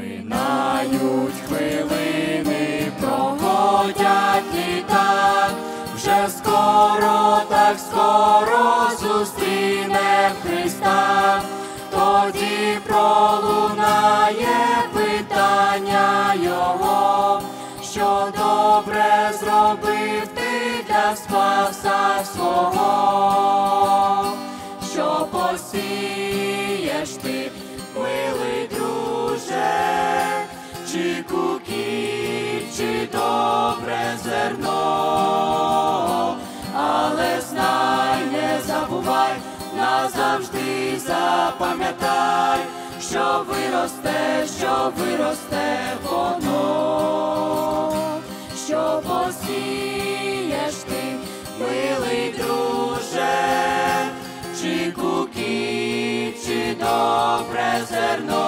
Минають хвилини, проходять літа, вже скоро, так скоро зустріне Христа, тоді пролунає питання Його, що добре зробив ти для спаса свого, що посієш ти, милий чи кукіль, чи добре зерно, але знай, не забувай, назавжди запам'ятай, що виросте, що виросте воно, що посієш ти, милий друже, чи кукіль, чи добре зерно,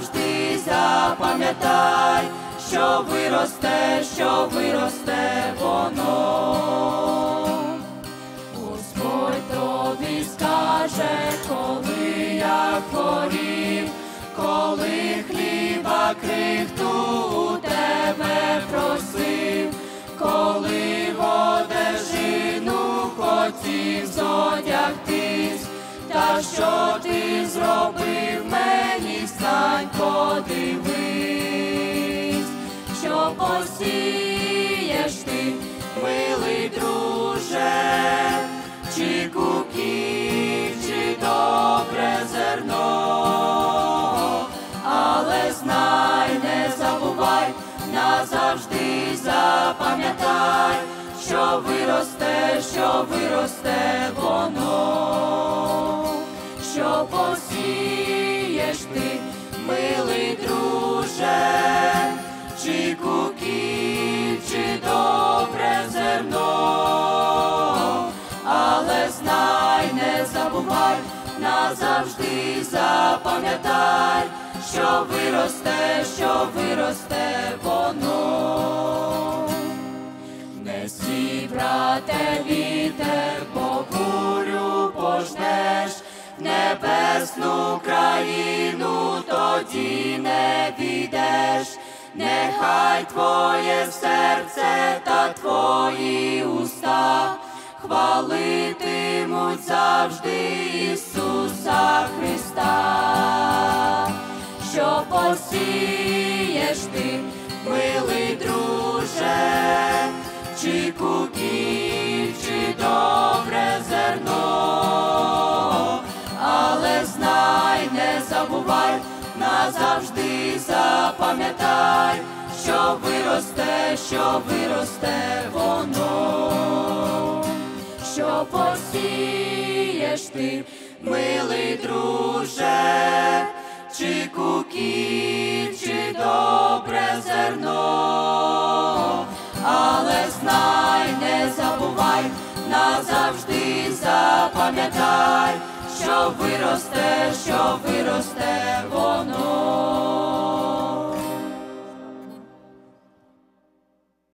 назавжди запам'ятай, що виросте, що виросте воно. Господь тобі скаже, коли я хворів, коли хліба крихту у тебе просив, коли в одежину хотів зодягтись, та що ти назавжди запам'ятай, що виросте, що виросте воно, що посієш ти, милий друже, чи кукіль, чи добре зерно, але знай, не забувай, назавжди запам'ятай, що виросте, що виросте небесну країну тоді не війдеш, нехай твоє серце та твої уста хвалитимуть завжди Ісуса Христа, що посієш ти, милий друже, чи кукіль, назавжди запам'ятай, що виросте, що виросте воно, що посієш ти, милий друже, чи кукіль, чи добре зерно, але знай, не забувай, назавжди запам'ятай, що виросте, що виросте воно.